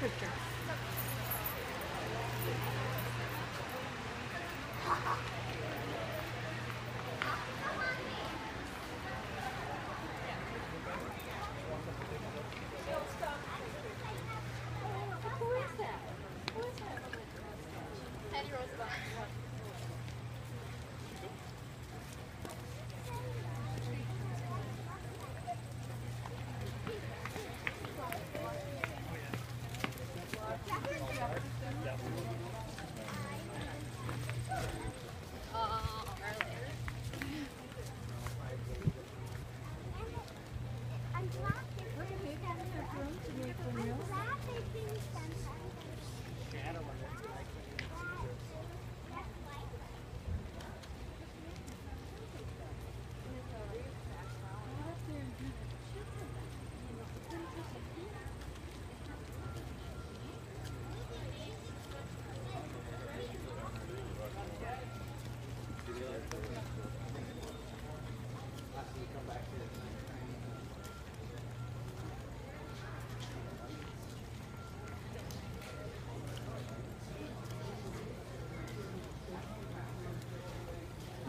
picture.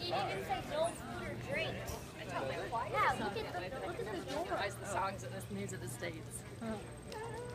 You didn't say no food or drink. Yeah, look at the look at the door. The songs of the news of the states. Oh.